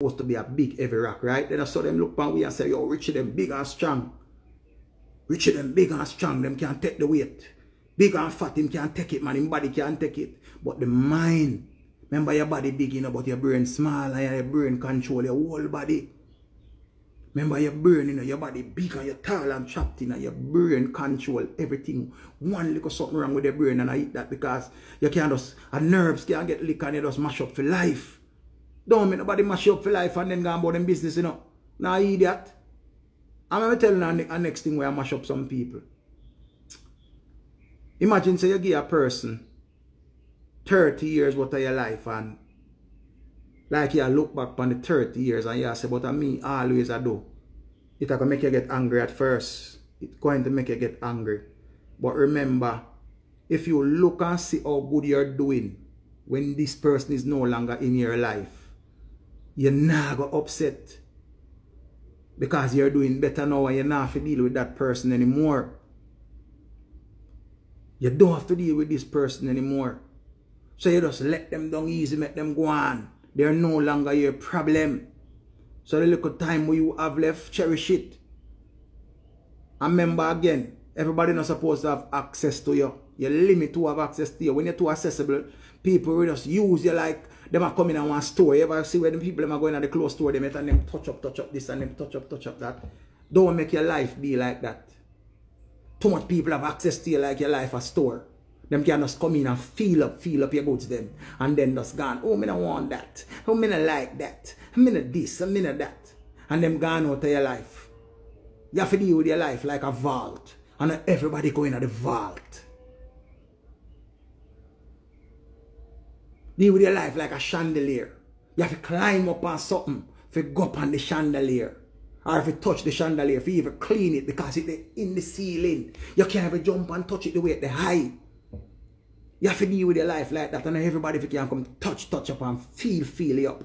supposed to be a big heavy rock, right? Then I saw them look on we and say, yo, Richie them big and strong. Richie them big and strong, them can't take the weight. Big and fat, him can't take it, man. Him body can't take it. But the mind, remember your body big, you know, but your brain small and your brain control your whole body. Remember your brain, you know, your body big and you're tall and chopped, you know, your brain control everything. One little something wrong with your brain and I eat that because you can't just, a nerves can't get lick and you just mash up for life. Don't make nobody mash up for life and then go about them business, you know. Now nah, idiot. I'm going to tell you the next thing where I mash up some people. Imagine say you give a person 30 years worth of your life and like you look back on the 30 years and you say, but I me always I do. Going to make you get angry at first. It's going to make you get angry. But remember, if you look and see how good you're doing when this person is no longer in your life, you're not going upset because you're doing better now and you're not to deal with that person anymore. You don't have to deal with this person anymore. So you just let them down easy, make them go on. They're no longer your problem. So the little time you have left, cherish it. And remember again, everybody not supposed to have access to you. You limit to have access to you. When you're too accessible, people will just use you like them are coming in one store. You ever see where the people them are going at the close store, they make and them touch up, touch up this and them touch up, touch up that. Don't make your life be like that. Too much people have access to you like your life a store. Them can just come in and feel up, feel up your goods them. And then just gone, oh, me don't want that. Oh, me don't like that. Oh, me not this, oh, me not that. And them gone out of your life. You have to deal with your life like a vault. And everybody going at the vault. Deal with your life like a chandelier. You have to climb up on something to go up on the chandelier. Or if you touch the chandelier, if you even clean it because it's in the ceiling. You can't even jump and touch it the way it the high. You have to deal with your life like that and everybody if you can come touch, touch up and feel, feel it up.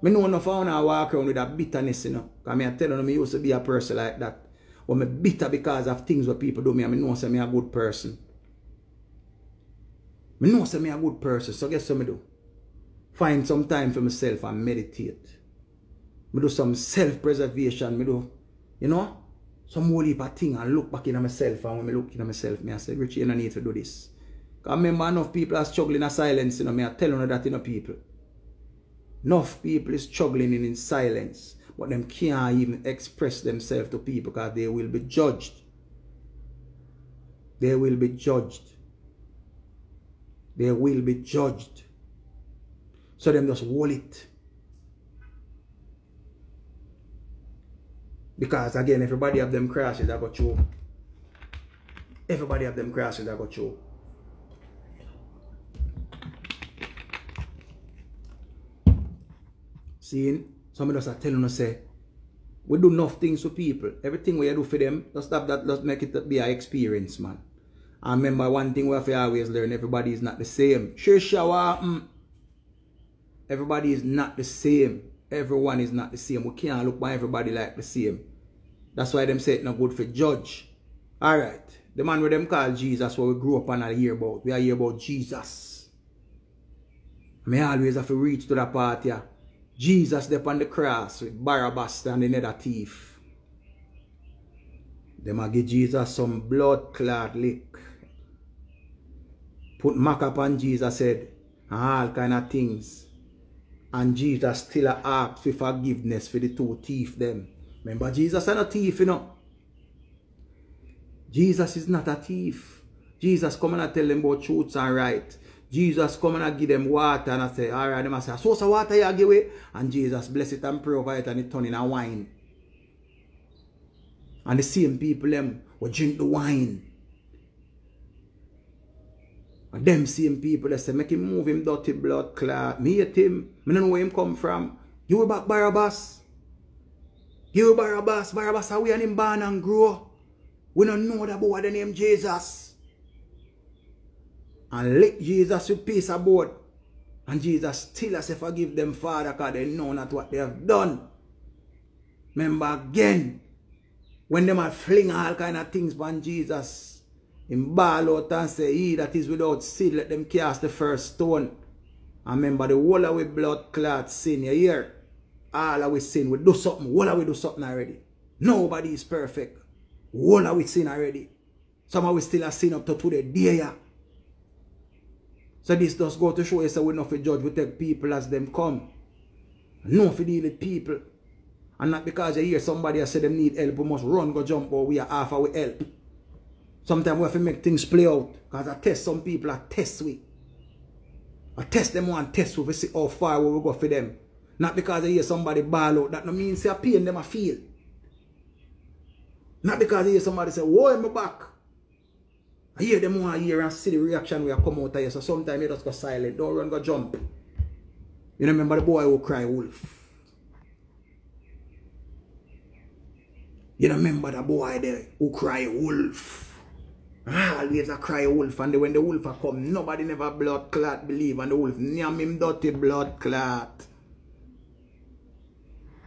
Me know enough how I walk around with that bitterness, you know. Because I tell you, I used to be a person like that. But me bitter because of things what people do me I know say me a good person. Me know say me a good person, so guess what me do? Find some time for myself and meditate. Me do some self-preservation, me do, you know, some whole heap of thing and look back in myself and when me look in myself, me I say, Richie, you don't need to do this. Because remember enough people are struggling in silence, you know, me I tell you that, you know, people. Enough people is struggling in, in silence, but them can't even express themselves to people because they will be judged. They will be judged. They will be judged. So them just hold it. Because again, everybody have them crashes that got you. Everybody have them crashes that got you. Seeing, some of us are telling us say, we do enough things for people. Everything we do for them, just that, just make it be our experience, man. And remember one thing we have to always learn, everybody is not the same. Sure, shower, mm. Everybody is not the same. Everyone is not the same. We can't look by everybody like the same. That's why them say it's not good for judge. Alright. The man with them call Jesus what we grew up and I hear about. We are hear about Jesus. I always have to reach to that part here. Jesus there on the cross with Barabbas and another thief. Them a give Jesus some blood clot lick. Put mark upon Jesus head all kind of things. And Jesus still ask for forgiveness for the two thief them. Remember, Jesus is not a thief, you know. Jesus is not a thief. Jesus come and tell them about truths and right. Jesus come and give them water and I say, all right, them I say, so so water you give away. And Jesus bless it and provide it and it turn in a wine. And the same people them will drink the wine. Them same people they say, make him move him dirty blood clot. Me hate him. Me don't know where him come from. You back Barabbas. You Barabbas. Barabbas are we and him born and grow. We don't know that boy the name Jesus. And let Jesus with peace aboard. And Jesus still has to forgive them, Father, because they know not what they have done. Remember again, when them are fling all kind of things on Jesus, in ball out and say, he that is without sin, let them cast the first stone. And remember the whole of we blood clot sin, you hear? All of we sin, we do something, whole of we do something already. Nobody is perfect. Whole of we sin already. Some of we still are sin up to today, dear ya. So this does go to show you so we not for judge, we take people as them come. No for deal with people. And not because you hear somebody say them need help, we must run, go jump, or we are half we help. Sometimes we have to make things play out. Because I test some people, I test we. I test them one test we see how far we go for them. Not because I hear somebody ball out. That no means say pain them I feel. Not because I hear somebody say, whoa, my back. I hear them one hear and see the reaction we are come out of here. So sometimes you just go silent. Don't run, go jump. You remember the boy who cry wolf. You remember the boy there who cry wolf. Ah, Always a cry wolf and when the wolf a come, nobody never blood clot believe and the wolf name him dirty blood clot.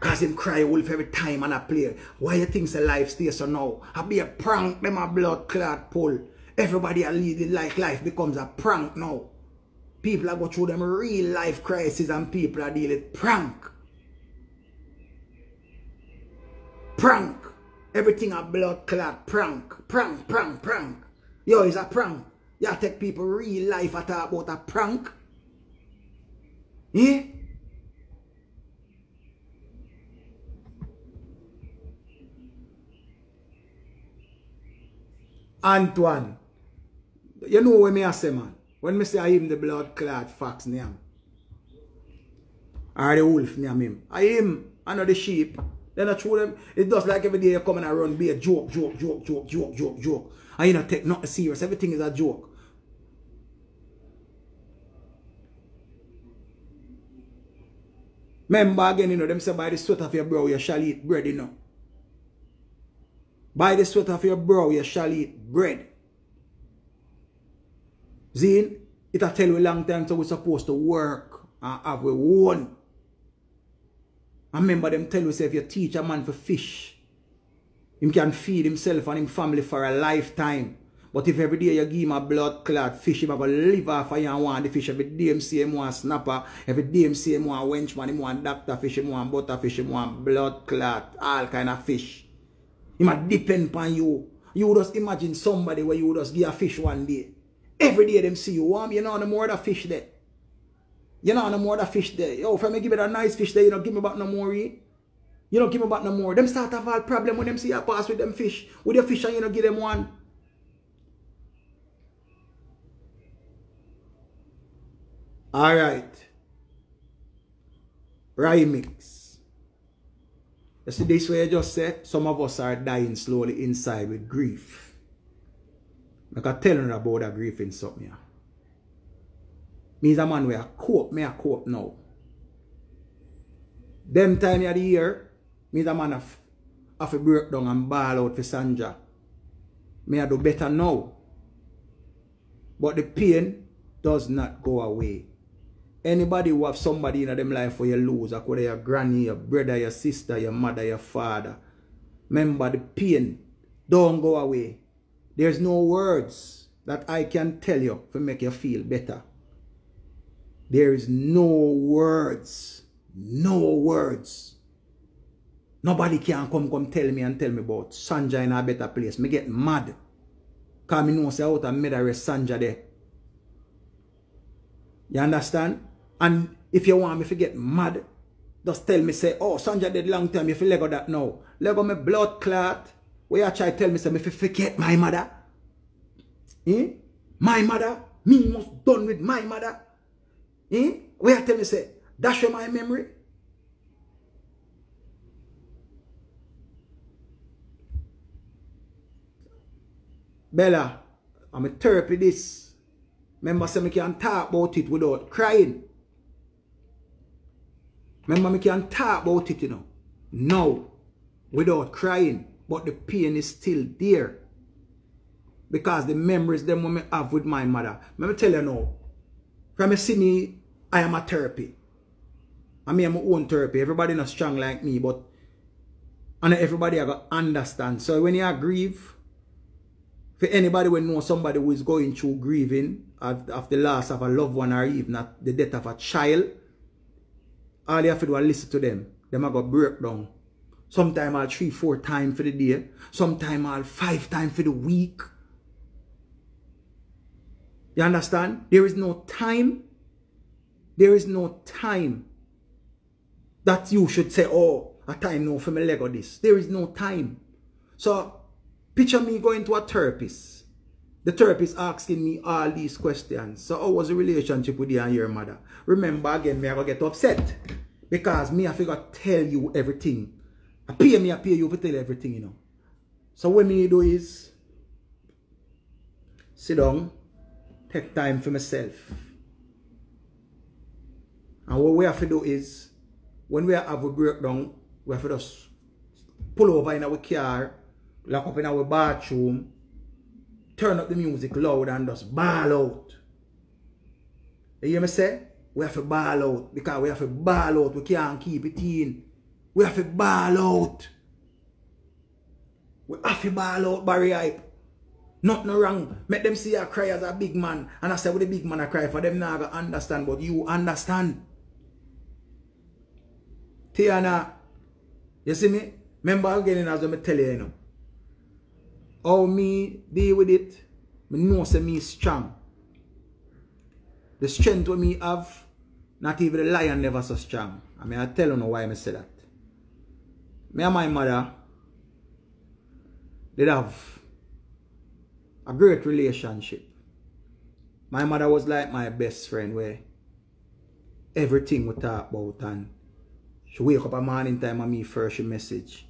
Cause him cry wolf every time and I play. Why you think the life stay so now? I be a prank, them a blood clot pull. Everybody a lead like life becomes a prank now. People are go through them real life crisis and people are dealing with prank. Prank. Everything a blood clot prank. Prank, prank, prank. Yo, it's a prank. You take people real life and talk about a prank. Eh? Antoine. You know what me I say, man? When me say I him the blood clot fox name. Or the wolf name him. I him, I sheep. Then I throw them. It does like every day you come and I run be a joke, joke, joke, joke, joke, joke, joke. And you know take nothing serious. Everything is a joke. Remember again, you know, them say by the sweat of your brow you shall eat bread, you know. By the sweat of your brow you shall eat bread. Zine, it'll tell you a long time so we're supposed to work and have we own. I remember them tell you say if you teach a man for fish, him can feed himself and his family for a lifetime. But if every day you give him a blood clot fish, him going to live off of you and want the fish. Every day him see him want snapper. Every day him see him want wenchman, him want doctor fish, him want butter fish, him want blood clot, all kind of fish. He might depend upon you. You just imagine somebody where you just give a fish one day. Every day them see you warm, you know no more the fish there. You know no more the fish there. Yo, if I give it a nice fish there, you don't give me back no more. Eh? You don't give me back no more. Them start have all problem when them see you pass with them fish. With your fish and you don't give them one. Alright. Remix. You see this way I just said? Some of us are dying slowly inside with grief. I can tell you about that grief in something. Yeah. Me's a man where I cope, me I cope now. Them time of the year, me's a man of, of a break down and ball out for Sanja. Me I do better now. But the pain does not go away. Anybody who have somebody in them life where you lose, like your granny, your brother, your sister, your mother, your father, remember the pain don't go away. There's no words that I can tell you to make you feel better. There is no words. No words. Nobody can come come tell me and tell me about Sanja in a better place. Me get mad. Cause me know say out me arrest Sanja there. You understand? And if you want me to get mad, just tell me say, oh, Sanja did long time, you feel Lego that now. Lego me blood clot. Where you try tell me say me forget my mother. Eh? My mother. Me must done with my mother. Eh? Where you tell me say, dash my memory. Bella, I'm a therapy this. Remember say me can talk about it without crying. Remember me can talk about it, you know. No. Without crying. But the pain is still there. Because the memories them I have with my mother. Let me tell you now. From me see me, I am a therapy. I mean, I'm my own therapy. Everybody not strong like me, but and everybody I got understand. So when you are grieve, for anybody who know somebody who is going through grieving, of, of the loss of a loved one or even not the death of a child, all you have to do is listen to them. Are going to break down. Sometime all three, four times for the day. Sometime I all five times for the week. You understand? There is no time. There is no time that you should say, oh, a time now for me leg of this. There is no time. So, picture me going to a therapist. The therapist asking me all these questions. So, how was the relationship with you and your mother? Remember, again, me I going get upset. Because me I figure tell you everything. I pay me, I pay you to tell everything, you know. So, what me do is, sit down, take time for myself. And what we have to do is, when we have a breakdown, we have to just pull over in our car, lock up in our bathroom, turn up the music loud and just bawl out. You hear me say? We have to bawl out because we have to bawl out. We can't keep it in. We have to bawl out. We have to bawl out Barry Hype. Nothing wrong. Make them see I cry as a big man. And I say what the big man I cry for them now I understand, but you understand. Tiana, you see me? Remember again as I tell you, you know. How me deal with it, me know say me strong. The strength what me have, not even the lion never so strong. I mean I tell you why I say that. Me and my mother did have a great relationship. My mother was like my best friend where everything we talk about and she wake up a morning time and me first she message.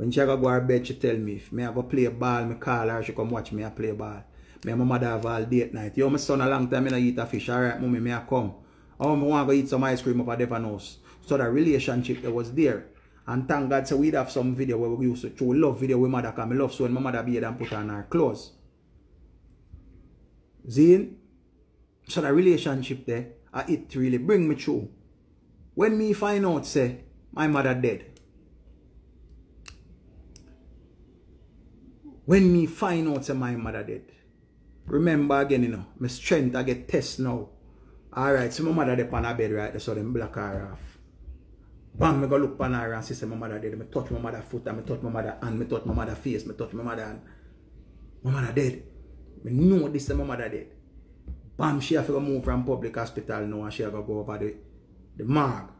When she go go her bed, she tell me if me I go play ball, me call her, she come watch me I play ball. Me and my mother have all date night. Yo, my son a long time I eat a fish. Alright, mommy, me I come. Oh, me want to eat some ice cream up at Devon House. So the relationship that was there. And thank God, so we'd have some video where we used to love video with mother, I love so when my mother be and put on her clothes. Zine, so the relationship there, I it really bring me through. When me find out, say, my mother dead. When me find out, say, my mother dead. Remember again, you know, my strength, I get test now. Alright, so my mother dead on her bed right there, so them black her off. Bam, me go look on her and see my mother dead. Me touch my mother foot and me touch my mother hand, me touch my mother face, me touch my mother hand. My mother dead. Me know this say my mother dead. Bam, she have to move from public hospital now and she have to go over the, the morgue.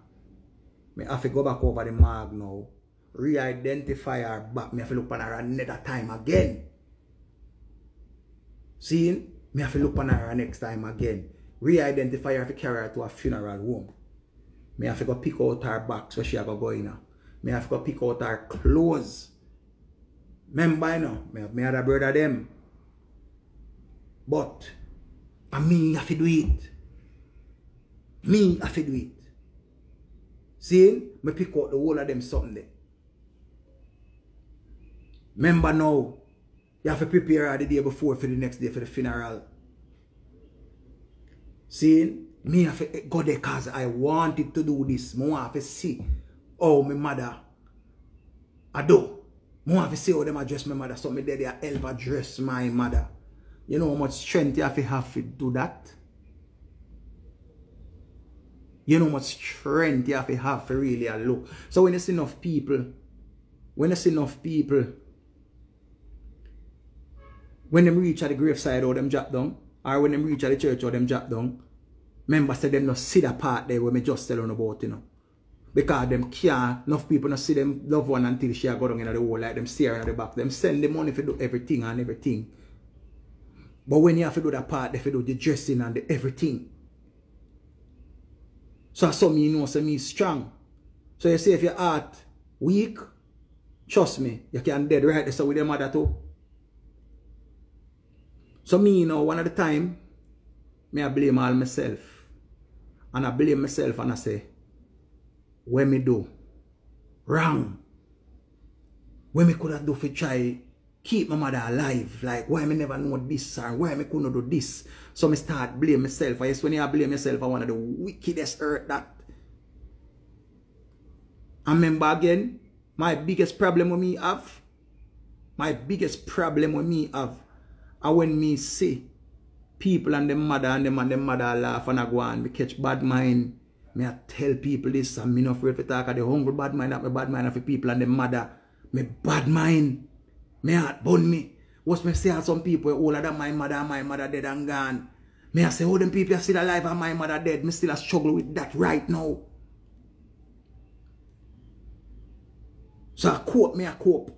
Me have to go back over the morgue now. Re-identify her back. Me have to look on her another time again. Seeing? Me have to look on her next time again. Re-identify her to carry her to a funeral home. Me have to go pick out her box where she have to go in. Me have to go pick out her clothes. Remember, you know, me have me other brother them. But, and me have to do it. Me have to do it. See, me pick out the whole of them something there. Remember now, you have to prepare the day before for the next day for the funeral. See, me have to go there because I wanted to do this. I have to see how my mother I do. I have to see how them address my mother. So me there they help address my mother. You know how much strength you have to have to do that? You know how much strength you have to have to really a look. So when you see enough people, when you see enough people, when them reach at the graveside or them drop down, or when them reach at the church or them drop down, members say them not see the part there where me just tell on about, you know. Because them can't, enough people not see them loved one until she go down in the hole like them staring at the back. Them send the money for do everything and everything. But when you have to do that part, they have to do the dressing and the everything. So I saw me know say me strong. So you say if your heart weak, trust me, you can dead right there so with your mother too. So me you know one at the time, me I blame all myself. And I blame myself and I say, what me do? Wrong. What me could have do for try keep my mother alive. Like, why me never know this or why me couldn't do this. So me start blame myself. I guess when you blame yourself, I one of the wickedest earth that. I remember again, my biggest problem with me have, my biggest problem with me have, are when me see people and them mother and them and them mother laugh and I go on. Me catch bad mind. Me I tell people this and me not afraid to talk of the hungry bad mind that me bad mind for people and them mother. Me bad mind. Me heart burn me. What's me say some people older than my mother and my mother dead and gone. Me I say, oh, them people are still alive and my mother dead. Me still a struggle with that right now. So I cope, me I cope.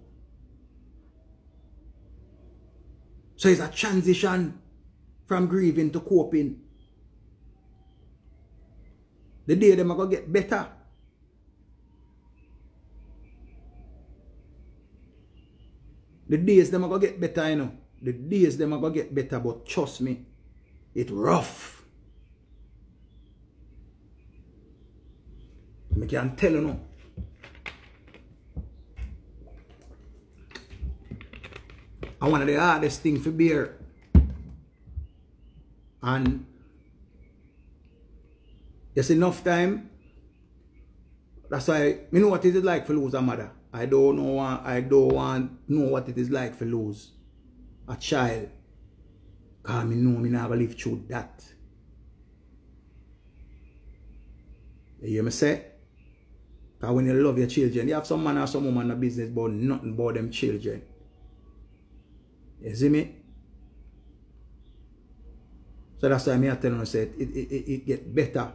So it's a transition from grieving to coping. The day them are going to get better. The days them are going to get better, you know. The days them are going to get better, but trust me, it rough. I can tell you no. And one of the hardest things for bear. And there's enough time. That's why me know what it is like for lose a mother. I don't know I don't want know what it is like for lose a child. Cause me know me never live through that. You hear me say? Cause when you love your children, you have some man or some woman in the business but nothing about them children. Me? So that's why me I tell you say it, it, it, it get better.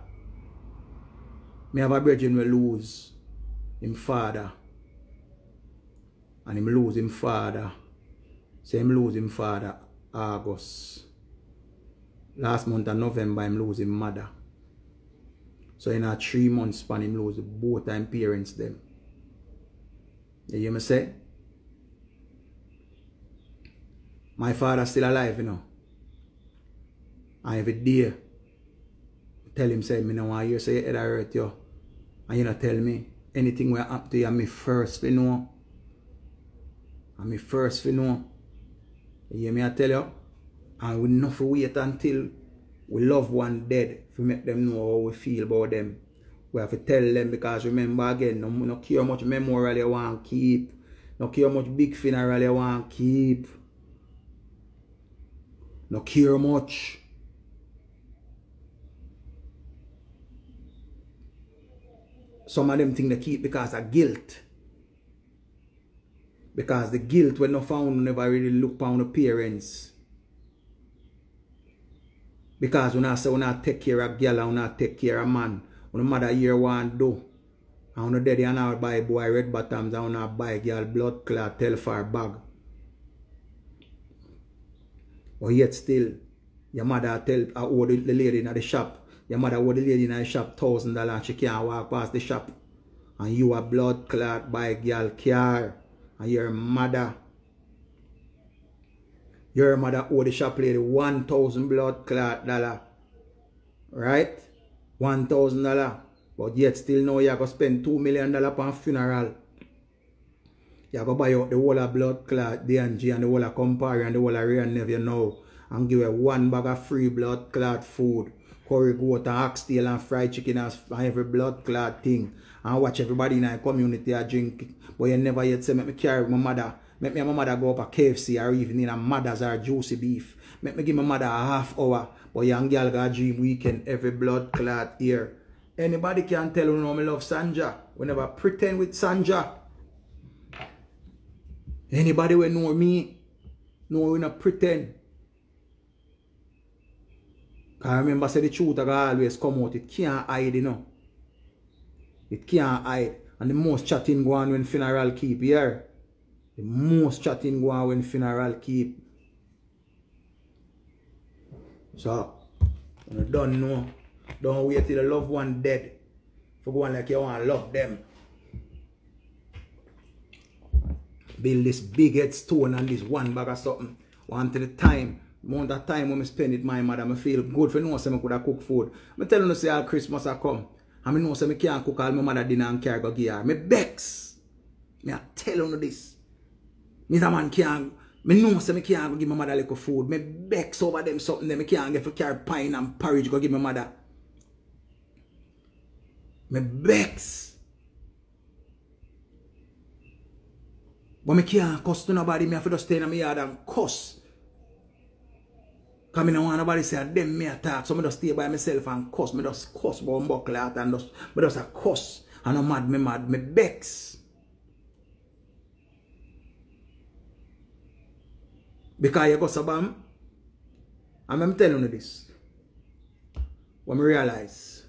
Me have a brethren will lose him father. And him lose him father. Say him lose him father August. Last month of November him lose him mother. So in a three months span him lose both time parents them. You hear me say? My father still alive, you know. And every day, tell him, say, me no want you say your head hurt you. And you know, tell me, anything will happen to you, me first, you know. Me first, you know. You hear me, I tell you? And we not wait until we love one dead to make them know how we feel about them. We have to tell them because remember again, no, no care how much memorial you want keep. No care how much big funeral you want keep. No care much. Some of them think they keep because of guilt. Because the guilt when no found never really look upon the parents. Because when I say when I take care of girl and when I take care of man, when the mother year one do. And when the daddy and I buy boy red bottoms and when I buy girl blood clot tell for bag. But yet still, your mother tell I owe the, the lady in the shop. Your mother owe the lady in the shop thousand dollars she can't walk past the shop. And you a blood clot by girl car. And your mother. Your mother owe the shop lady one thousand blood clot dollar. Right? One thousand dollar. But yet still now you have to spend two million dollar on funeral. You go buy out the whole of blood clot, DNG and the whole of and the whole of Ray and Neville now. And give you one bag of free blood clot food. Curry goat and oxtail and fried chicken and every blood clot thing. And watch everybody in the community a drink. But you never yet say, make me carry my mother. Make me and my mother go up a KFC or even in a mother's or Juici Beef. Make me give my mother a half hour. But young girl got dream weekend every blood clot here. Anybody can tell you know me love Sanja. We never pretend with Sanja. Anybody will know me, know we not pretend. I remember say the truth I always come out. It can't hide, you know. It can't hide. And the most chatting go on when funeral keep here. The most chatting go on when funeral keep. So, you don't know, don't wait till the loved one dead. For go on like you want to love them. Build this big headstone and this one bag of something. One to the time. Amount of time when I spend with my mother, I feel good for know say I could have cook food. I tell you say all Christmas I come. And I know say I can't cook all my mother dinner and carry go give her. Me bex. Me I tell you this. Me a man can't me know say I can't go give my mother little food. Me bex over them something that I can't get for carry pine and porridge go give my mother. Me bex. But me can't cuss to nobody. Me have to stay in my yard and cuss. Because I don't want nobody say, them me attack. So I just stay by myself and cuss. Me just cuss about buckle out and just, me just a cuss. And I'm mad, me mad, me bex. Because you go sabam. And I'm telling you this. When we realize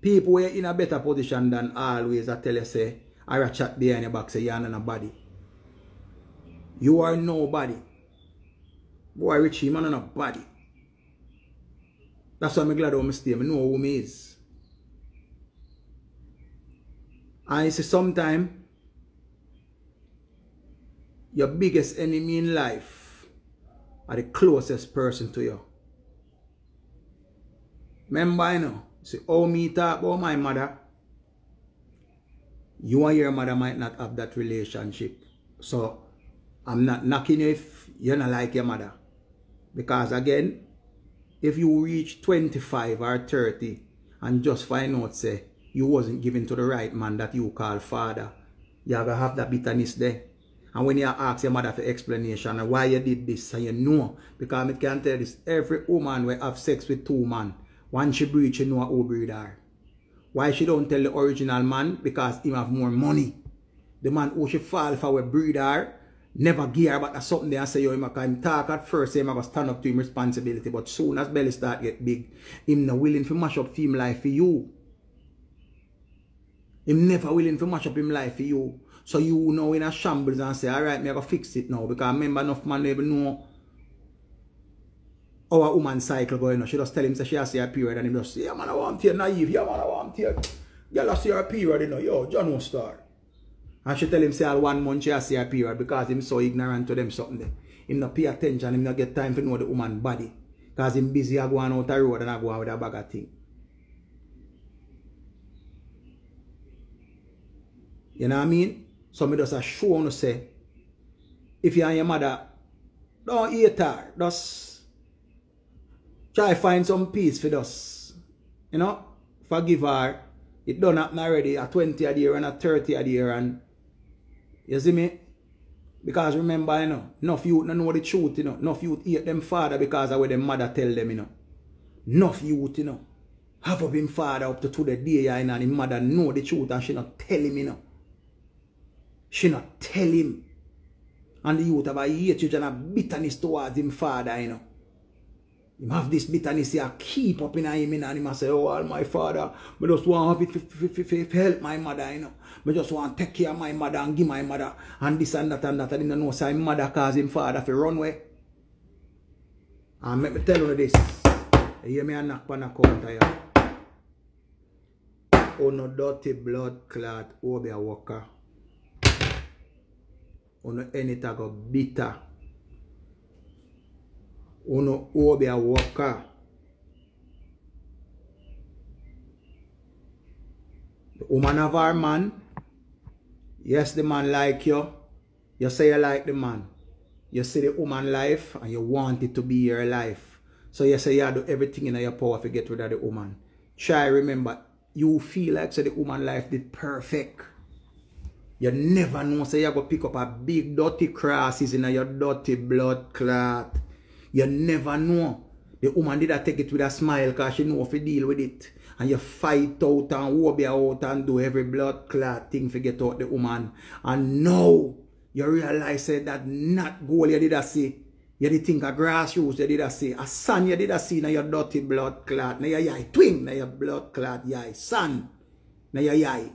people were in a better position than always, I tell you, say, I chat behind your back, say, you're nobody. You are nobody. Boy, Richie, man, nobody. That's why I'm glad I'm stay. I know who me is. You see, sometimes, your biggest enemy in life are the closest person to you. Remember, you know, see, how me talk about my mother, you and your mother might not have that relationship. So, I'm not knocking you if you're not like your mother. Because again, if you reach 25 or 30 and just find out, say, you wasn't given to the right man that you call father, you're going to have that bitterness there. And when you ask your mother for explanation why you did this, and you know, because I can tell this, every woman will have sex with two men. Once she breed, you know who breed her. Why she don't tell the original man? Because he have more money. The man who she fall for will breed her, never gear about that something and say, yo, him can talk at first, him going stand up to him responsibility. But soon as belly start get big, him not willing to mash up him life for you. Him never willing to mash up him life for you. So you know in a shambles and say, alright, me I go fix it now. Because I remember enough man never know how a woman cycle going on. She just tell him say she has a period and him just say, yeah man, I want you naive, yeah man, I want you. Girl, I see her period, you know, yo, John won't start. And she tell him say all one month she has a period because him so ignorant to them something there. Him not pay attention, him not get time to know the woman body. Because him busy I go on out the road and I go out with a bag of thing. You know what I mean? So me just a show on say, if you and your mother don't hate her, just try find some peace for us. You know, forgive her. It done happen already at 20 a year and at 30 a year and you see me? Because remember, you know, enough youth don't know the truth, you know. Enough youth hate them father because of what their mother tell them, you know. Enough youth, you know. Have up him father up to, to the day, you know, and his mother know the truth and she not tell him, you know. She not tell him. And the youth have a hatred and a bitterness towards him father, you know. Him have this bitterness here keep up in him, and him say, oh, my father, I just want to help my mother, you know. I just want to take care of my mother and give my mother and this and that and that. And him don't know, say, mother cause him father for run away. And let me tell you this. You hear me a knock on the counter here. Oh, no dirty blood clot, oh, Obi a walker. Uno oh, any tag of bitter. Uno a worker. The woman of our man. Yes, the man like you. You say you like the man. You see the woman life and you want it to be your life. So you say you do everything in your power to get rid of the woman. Try remember, you feel like so the woman life did perfect. You never know say you go pick up a big dirty crosses in your dirty blood clot. You never know. The woman did take it with a smile because she know if you deal with it. And you fight out and wobe out and do every blood clot thing to get out the woman. And now you realize say, that not goal you did a see. You did think a grassroots you did a see. A son you did a see now your dirty blood clot. Now your yai twin now your blood clot yai. Son. Now your yai.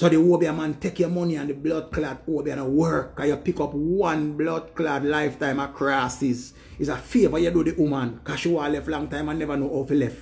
So the Obia man take your money and the blood clot Obia and work. And you pick up one blood clot lifetime across is It's a favor you do the woman. Cause she was left long time and never know how to left.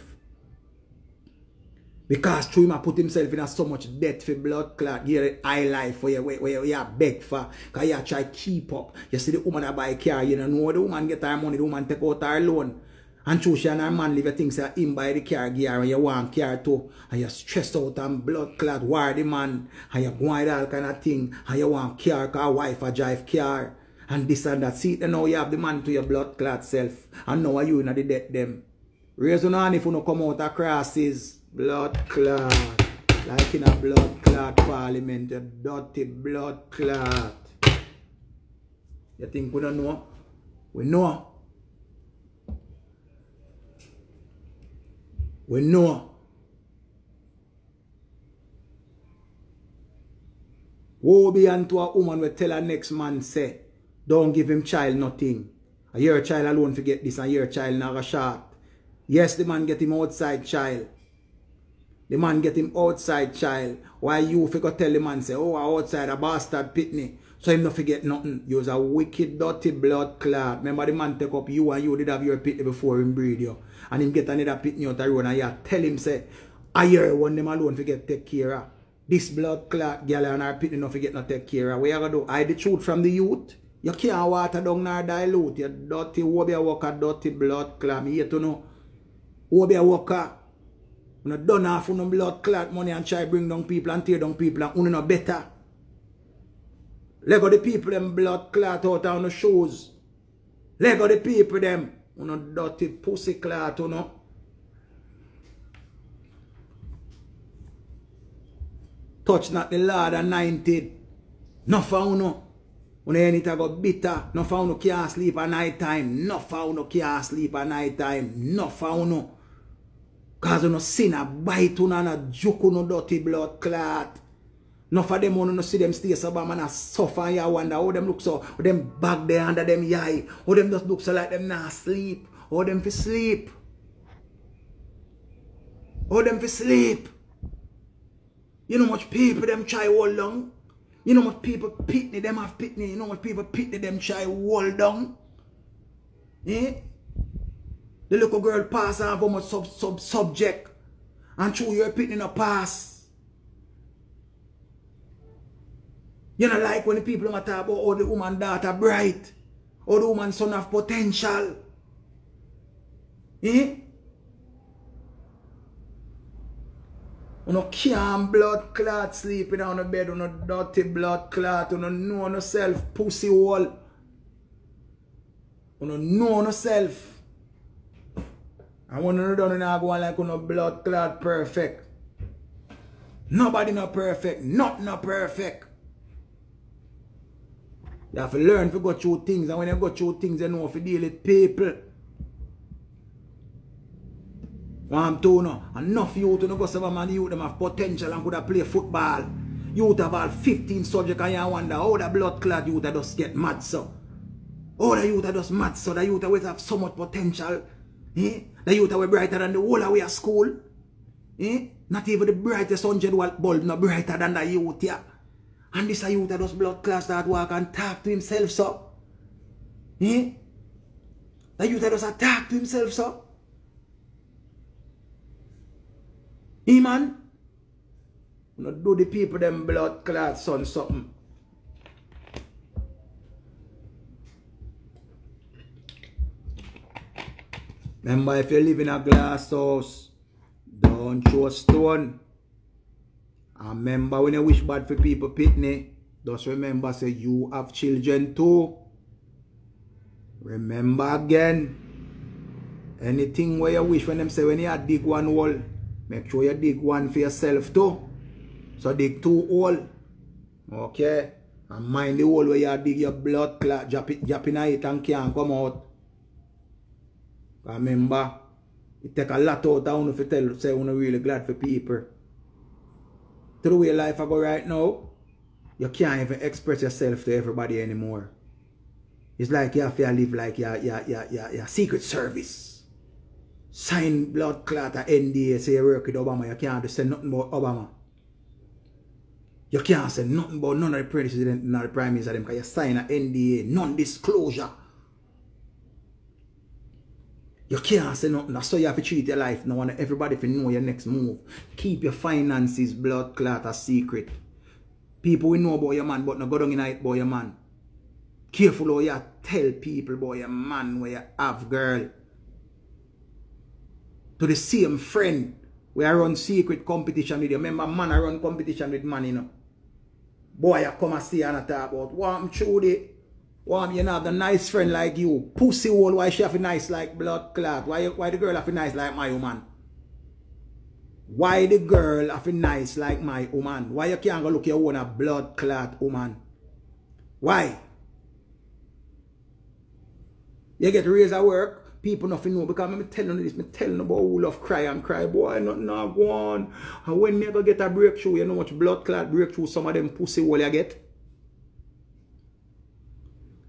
Because through him put himself in a so much debt for blood clot, get high life where you, where, where you beg for. Cause you try keep up. You see the woman that buy car, you know the woman get her money, the woman take out her loan. And she and her man live a thing say him buy the car gear and you want car too. And you stressed out and blood clot war the man. And you go with all kind of thing. And you want car cause wife a drive car. And this and that. See now you have the man to your blood clot self. And now you in the debt them. Raise on if you no come out across is blood clot. Like in a blood clot parliament. A dirty blood clot. You think we don't know? We know. We know. Woe be unto a woman will tell her next man say, don't give him child nothing. A your child alone forget this and your child not a shot. Yes, the man get him outside child. The man get him outside child. Why you figure tell the man say, oh, outside a bastard pitney. So him not forget nothing. You was a wicked, dirty blood clot. Remember the man take up you and you did have your pitney before him breed you. And him get another pitney out the road and you tell him say, I hear one them alone forget take care of. This blood clot girl and her pitney not forget not take care of. What you gonna do? Hide the truth from the youth. You can't water down nor dilute. You dirty wobia worker, dirty blood clot. Me here to know. Wobia worker. You know, done half on blood clot money and try bring down people and tear down people and you know better. Leg of the people them blood clot out on the shoes. Leg of the people them on a dirty pussy clot, you know. Touch not the Lord anointed. No found no. On any to go bitter. No found no can't sleep at night time. No found no can't sleep at night time. No found no. Cause you no sin a bite on and a joke on dirty blood clot. No for them you no see them stay so bad man a suffer and you wonder how them look so, how them back there under them eye, how them just look so like them not sleep, how them fi sleep. How them fi sleep. You know much people them try hold down. You know much people pitney them have pitney. You know much people pitney them try hold down. Eh? The little girl pass and how much sub, sub subject. And through your pitney no pass. You know like when the people talk about how the woman daughter bright. How the woman son have potential. Eh? You no can't blood clot sleeping on the bed, you no dirty blood clot, you no know yourself, pussy hole. You no know yourself. And when you done, you not go like you no blood clot perfect. Nobody not perfect. Not not perfect. You have to learn to go through things. And when you go through things, you know if you deal with people. I'm told now, enough youth to go seven man youth them have potential and could have play football. Youth have all 15 subjects and you wonder how the blood clot youth that just get mad so. How the youth that just mad so, the youth always have so much potential. Eh? The youth are brighter than the whole of our school. Eh? Not even the brightest 100 watt bulb no brighter than the youth yeah. And this a youth that does blood class that walk and talk to himself so. Eh? The youth that does talk to himself so. Eh man? Know, do the people them blood clot son something. Remember, if you live in a glass house, don't throw a stone. And remember, when you wish bad for people, pitney, just remember, say, you have children too. Remember again, anything where you wish when them say, when you dig one hole, make sure you dig one for yourself too. So dig two hole. Okay? And mind the hole where you dig your blood clot, drop it, it and can't come out. Remember, it take a lot out of you to tell say you're really glad for people. To the way life I right now, you can't even express yourself to everybody anymore. It's like you have to live like your, your, your, your, your secret service. Sign blood clot at NDA, say you work with Obama, you can't say nothing about Obama. You can't say nothing about none of the president nor the prime minister because you sign an NDA, non-disclosure. You can't say nothing. That's you have to treat your life. Now want everybody to know your next move. Keep your finances, blood clot a secret. People will know about your man, but not go down in it about your man. Careful how you tell people about your man where you have girl. To the same friend where I run secret competition with you. Remember man I run competition with man, you know. Boy, I come and see and I talk about what I'm through the Warm, you know, have nice friend like you. Pussy hole, why she have a nice like blood clot? Why, why the girl have a nice like my woman? Why the girl have a nice like my woman? Why you can't go look your own a blood clot woman? Why? You get razor work, people nothing know because I'm telling you this, I'm telling about who love cry and cry, boy, nothing not go on. And when you ever get a breakthrough, you know much blood clot breakthrough some of them pussy will you get?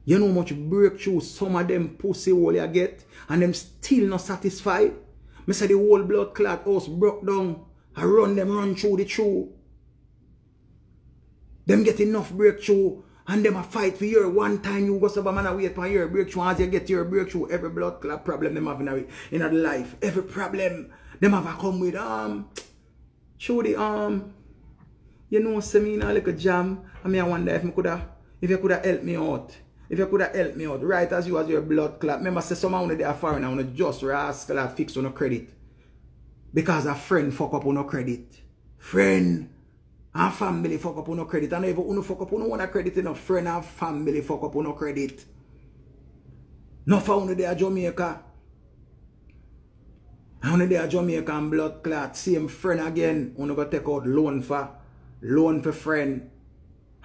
You know how much breakthrough some of them pussy will you get? And them still not satisfied? Me say the whole blood clot house broke down. I run them run through the through. Them get enough breakthrough and them a fight for your one time you go some man a wait for your breakthrough. As you get your breakthrough, every blood clot problem them have in, a, in life. Every problem them have a come with um show the um you know say me in a little jam. I mean I wonder if me coulda if you coulda help me out. If you coulda help me out, right as you as your blood clot. Remember say some of they are foreign and wanna just rascal and fix on no credit. Because a friend fuck up on no credit. Friend and family fuck up on no credit. And even uno fuck up on no credit in a friend and family fuck up on no credit. No for uno there Jamaica. And uno there Jamaica and blood clot. Same friend again. Uno go take out loan for loan for friend.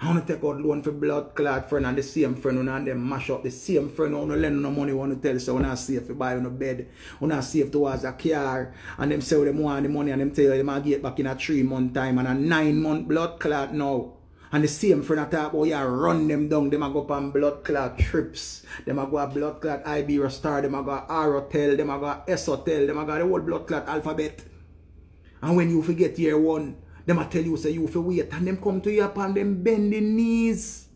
I want to take out loan for blood clot friend and the same friend and them mash up the same friend who to lend no money want to tell so when I save to buy on a bed when I save towards a car and them sell them want the money and them tell them I get back in a three month time and a nine month blood clot now. And the same friend I talk about yeah run them down them a go on blood clot trips them a go a blood clot IB Star them a go a R hotel them a go a S hotel them a go the whole blood clot alphabet. And when you forget year one them a tell you say you for wait and them come to you upon them bending knees.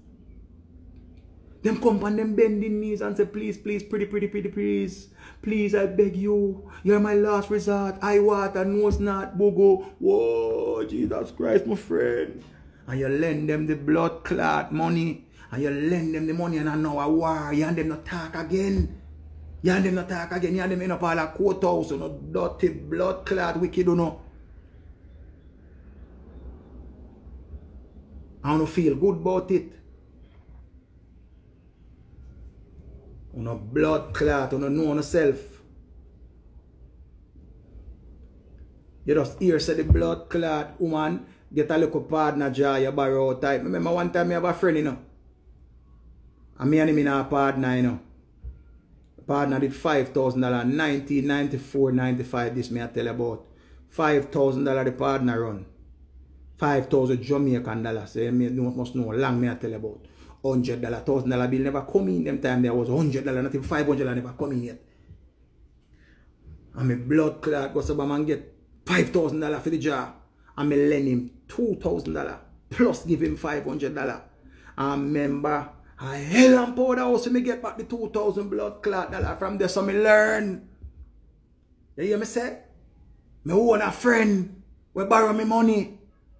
Them come upon them bending knees and say, please, please, pretty, pretty, pretty, please. Please, I beg you. You're my last resort. I water, nose not, bogo. Whoa, Jesus Christ, my friend. And you lend them the blood clot money. And you lend them the money and I know a war. You and them not talk again. You and them not talk again. You and them in up all a courthouse. You know, dirty blood clot wicked, you know. I don't feel good about it. On a blood clot, on a know yourself. You just hear say the blood clot woman get a little partner jar you borrow type. Remember one time I have a friend, you know. And me and him in a partner, you know. The partner did $5,000, 1994, 95, this me I tell you about. $5,000 the partner run. 5,000 Jamaican dollars. So you must know long me I tell you about. $100, $1,000 bill never come in them time there was $100, not even $500 never come in yet. And my blood clot go some man get $5,000 for the jar. And me lend him $2,000 plus give him $500. And remember, I hell and powder house me get back the 2,000 blood clot dollar from there so me learn. You hear me say? Me own a friend we borrow me money.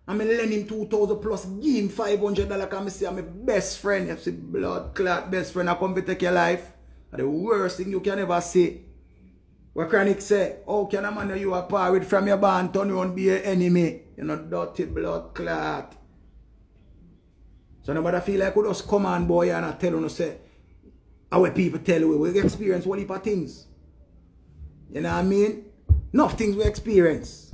And I lend him 2,000 plus, give him $500 because I say I'm my best friend. You see, blood clot best friend, I come to take your life. The worst thing you can ever say. What Chronic say, how can a man you are par with from your band turn around be your enemy? You know, dirty blood clot. So nobody feel like we just come on boy and I tell you, say, our people tell you, we experience one heap of things. You know what I mean? Enough things we experience.